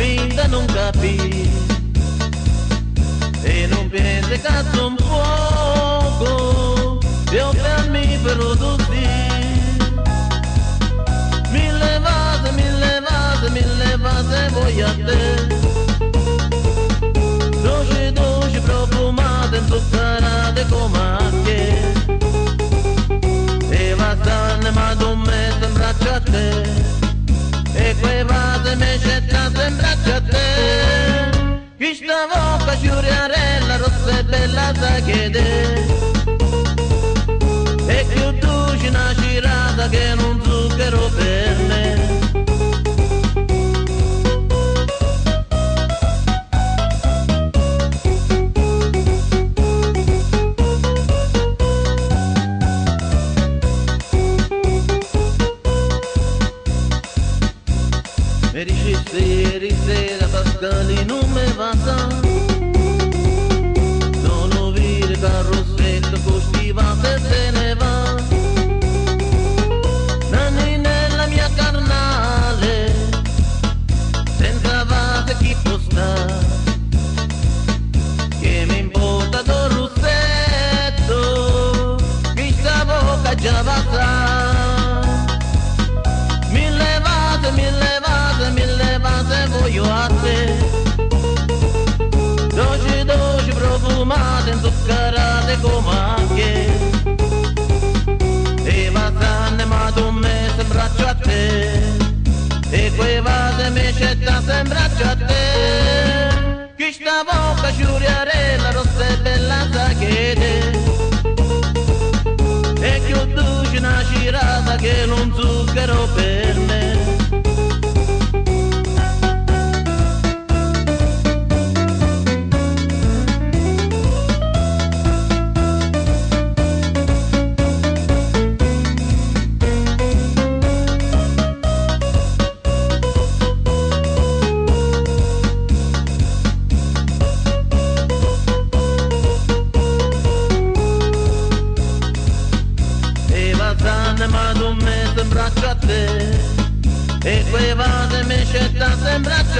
vida nunca vi. E não pense que um pouco Deus para me produzir. Me levaste, me levaste, me levaste, vou até. Doce, doce, profumado em tu cara de comarque. E bastante mais do mês em bracate. E vai de mexetar. Gishna voka shuri arella rosse bella da gede E dici ieri sera Pascali non me va sa come anche E vasanne ma tu me sembraccio a te. E quei vase mi scetta sembraccio a te. Chi sta bocca giuriarella rossa e bella sa che te e c'è una girata che non zucchero per vasanne ma tu me sembraccio a te. E quei vase mi scetta sembraccio a